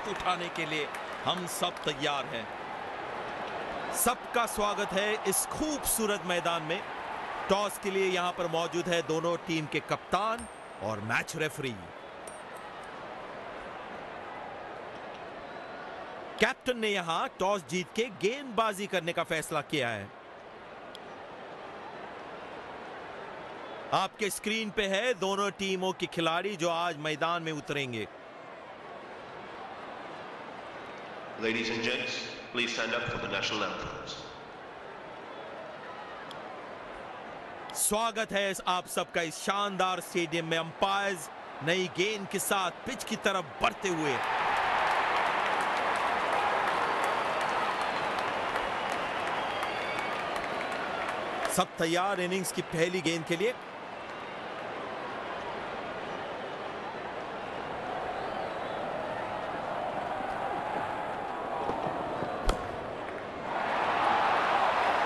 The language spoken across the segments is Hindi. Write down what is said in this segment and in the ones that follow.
लुत्फ उठाने के लिए हम सब तैयार हैं। सबका स्वागत है इस खूबसूरत मैदान में। टॉस के लिए यहाँ पर मौजूद है दोनों टीम के कप्तान और मैच रेफरी। कैप्टन ने यहाँ टॉस जीत के गेंदबाजी करने का फैसला किया है। आपके स्क्रीन पे है दोनों टीमों के खिलाड़ी जो आज मैदान में उतरेंगे। Ladies and gents, please stand up for the national anthems. स्वागत है आप सबका इस शानदार स्टेडियम में अंपायर्स नई गेंद के साथ पिच की तरफ़ बढ़ते हुए सब तैयार इनिंग्स की पहली गेंद के लिए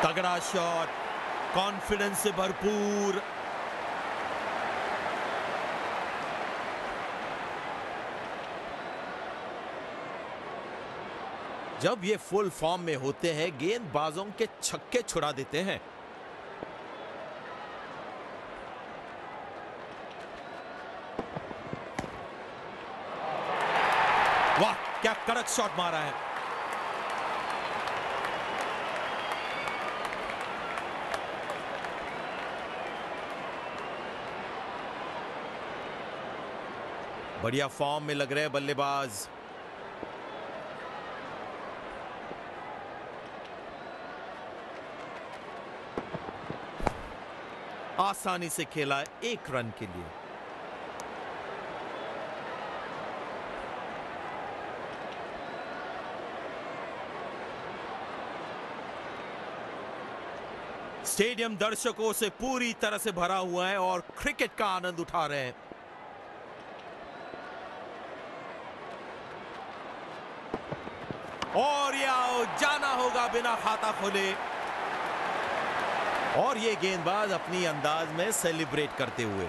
तगड़ा शॉट कॉन्फिडेंस से भरपूर। जब ये फुल फॉर्म में होते हैं, गेंदबाजों के छक्के छुड़ा देते हैं। वाह, क्या कड़क शॉट मारा है। बढ़िया फॉर्म में लग रहे हैं बल्लेबाज। आसानी से खेला एक रन के लिए। स्टेडियम दर्शकों से पूरी तरह से भरा हुआ है और क्रिकेट का आनंद उठा रहे हैं। और ये जाना होगा बिना खाता खोले। और ये गेंदबाज अपनी अंदाज में सेलिब्रेट करते हुए।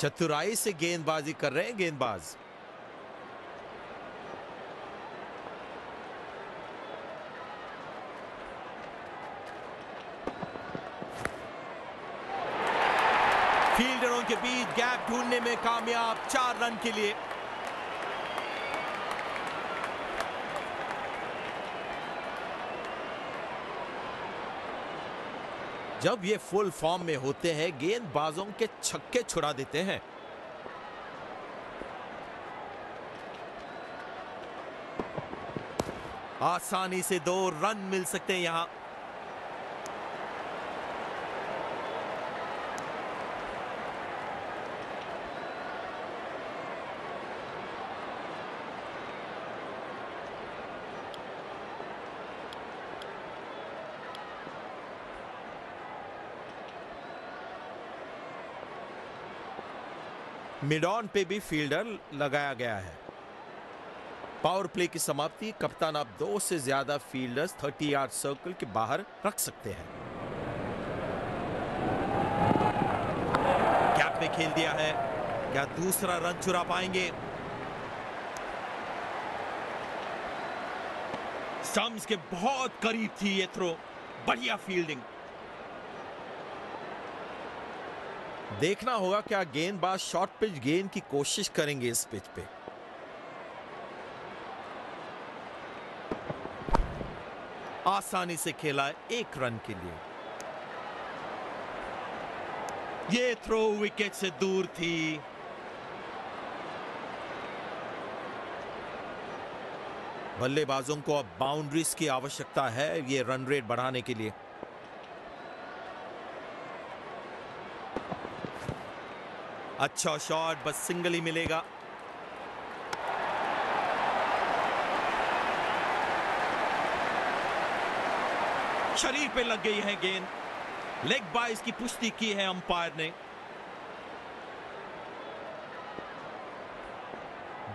चतुराई से गेंदबाजी कर रहे हैं गेंदबाज फील्डरों के बीच गैप ढूँढने में कामयाब, चार रन के लिए। जब ये फुल फॉर्म में होते हैं, गेंदबाजों के छक्के छुड़ा देते हैं। आसानी से दो रन मिल सकते हैं यहाँ। मिड ऑन पे भी फील्डर लगाया गया है। पावर प्ले की समाप्ति, कप्तान आप दो से ज़्यादा फील्डर्स 30 यार्ड सर्कल के बाहर रख सकते हैं। कैप में खेल दिया है। क्या दूसरा रन चुरा पाएँगे? के बहुत करीब थी ये थ्रो बढ़िया फील्डिंग देखना होगा क्या गेंदबाज शॉर्ट पिच गेंद की कोशिश करेंगे इस पिच पे। आसानी से खेला एक रन के लिए। ये थ्रो विकेट से दूर थी। बल्लेबाजों को अब बाउंड्रीज की आवश्यकता है, ये रन रेट बढ़ाने के लिए। अच्छा शॉट बस सिंगल ही मिलेगा। शरीर पे लग गई है गेंद। लेग बाइस की पुष्टि की है अंपायर ने।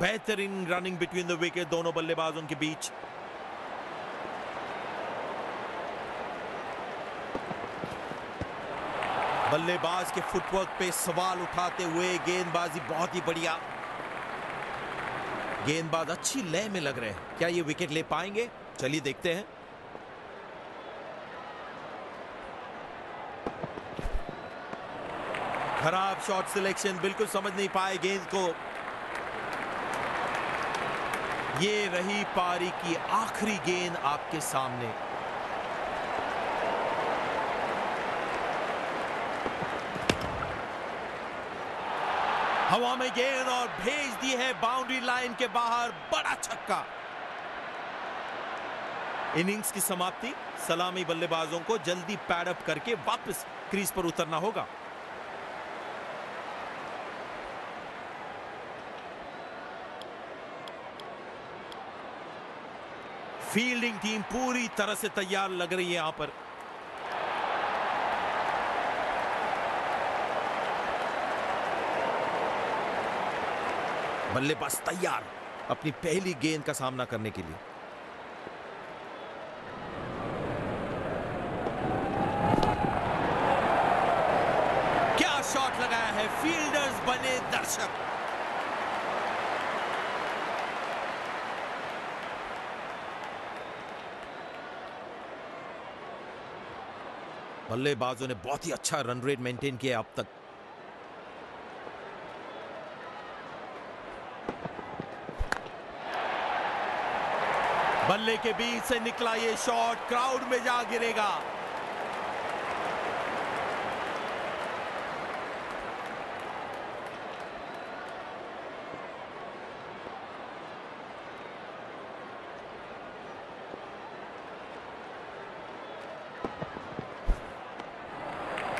बेहतरीन रनिंग बिटवीन द विकेट दोनों बल्लेबाजों के बीच। बल्लेबाज के फुटवर्क पे सवाल उठाते हुए गेंदबाजी बहुत ही बढ़िया। गेंदबाज अच्छी लय में लग रहे हैं। क्या ये विकेट ले पाएँगे? चलिए देखते हैं। खराब शॉट सिलेक्शन बिल्कुल समझ नहीं पाए गेंद को। ये रही पारी की आखिरी गेंद आपके सामने। हवा में गेंद और भेज दी है बाउंड्री लाइन के बाहर, बड़ा छक्का। इनिंग्स की समाप्ति, सलामी बल्लेबाजों को जल्दी पैडअप करके वापस क्रीज पर उतरना होगा। फील्डिंग टीम पूरी तरह से तैयार लग रही है यहाँ पर। बल्लेबाज तैयार अपनी पहली गेंद का सामना करने के लिए। क्या शॉट लगाया है? फील्डर्स बने दर्शक। बल्लेबाजों ने बहुत ही अच्छा रन रेट मेंटेन किया अब तक। बल्ले के बीच से निकला ये शॉट, क्राउड में जा गिरेगा।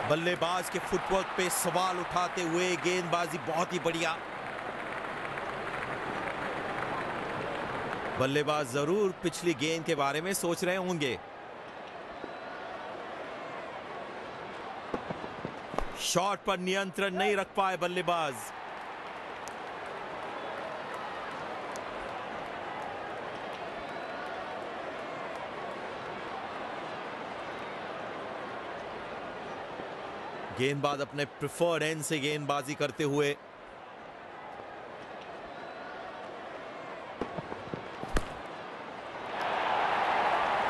बल्लेबाज के फुटवर्क पे सवाल उठाते हुए गेंदबाजी बहुत ही बढ़िया। बल्लेबाज ज़रूर पिछली गेंद के बारे में सोच रहे होंगे। शॉट पर नियंत्रण नहीं रख पाए बल्लेबाज। गेंदबाज अपने प्रिफर्ड एंड से गेंदबाजी करते हुए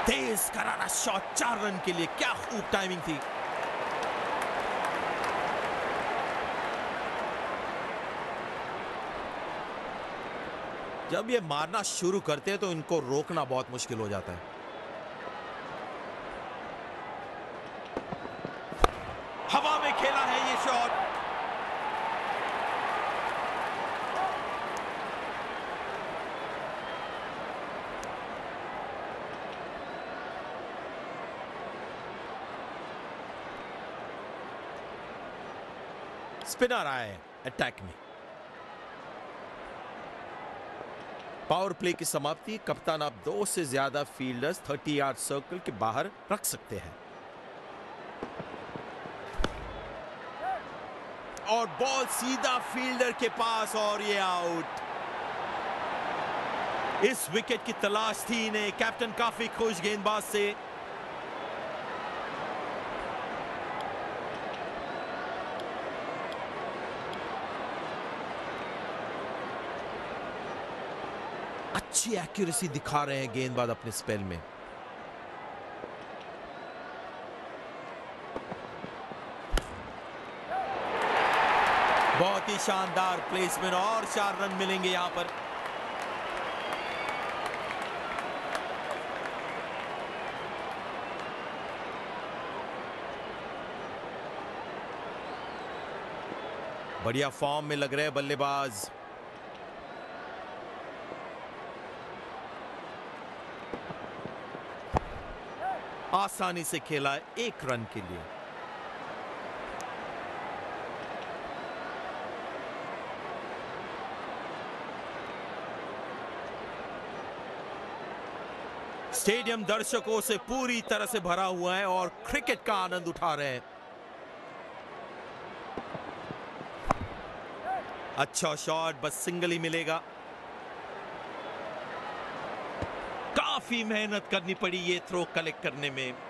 तेज करारा शॉट चार रन के लिए क्या खूब टाइमिंग थी। जब ये मारना शुरू करते हैं तो इनको रोकना बहुत मुश्किल हो जाता है। हवा में खेला है ये शॉट स्पिनर आए अटैक में। पावर प्ले की समाप्ति, कप्तान आप दो से ज़्यादा फील्डर्स 30 यार्ड सर्कल के बाहर रख सकते हैं। और बॉल सीधा फील्डर के पास और ये आउट। इस विकेट की तलाश थी इन्हें। कैप्टन काफ़ी खुश गेंदबाज से। अच्छी एक्यूरेसी दिखा रहे हैं गेंदबाज अपने स्पेल में। बहुत ही शानदार प्लेसमेंट और चार रन मिलेंगे यहाँ पर। बढ़िया फॉर्म में लग रहे हैं बल्लेबाज। आसानी से खेला एक रन के लिए। स्टेडियम दर्शकों से पूरी तरह से भरा हुआ है और क्रिकेट का आनंद उठा रहे हैं। अच्छा शॉट, बस सिंगल ही मिलेगा। काफ़ी मेहनत करनी पड़ी ये थ्रो कलेक्ट करने में।